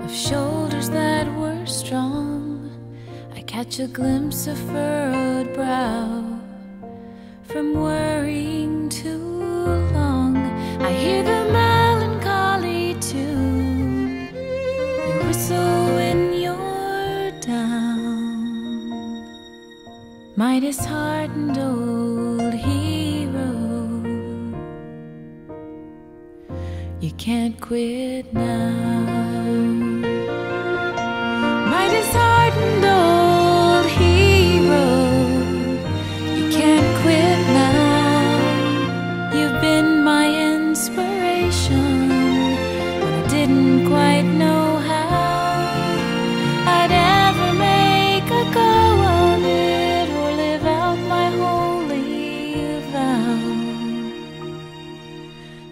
of shoulders that were strong. I catch a glimpse of furrowed brow from worrying too long. I hear the melancholy tune you whistle when you're down. My disheartened old hero. Can't quit now.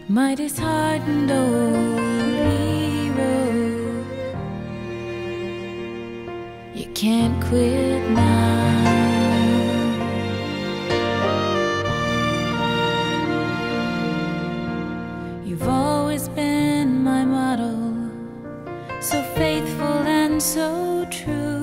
My disheartened old hero. You can't quit now. You've always been my model, so faithful and so true.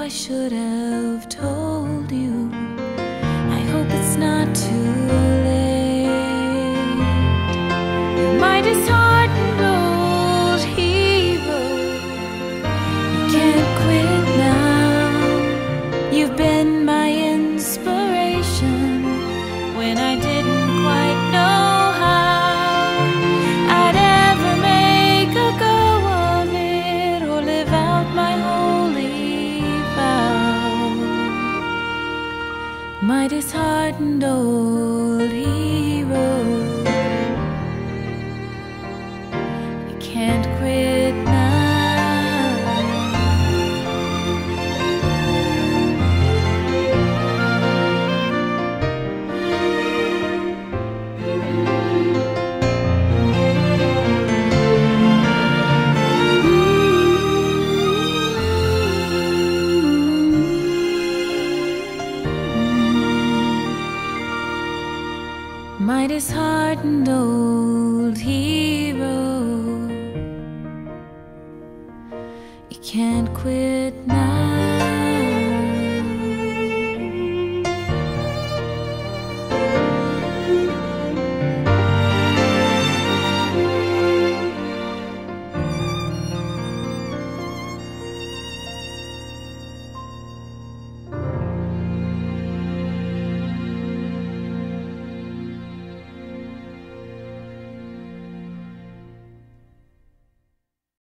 I should have told you. I hope it's not too late. My disheartened old hero. You can't quit now. You've been my inspiration when I disheartened old hero. You can't quit My disheartened old hero. You can't quit now.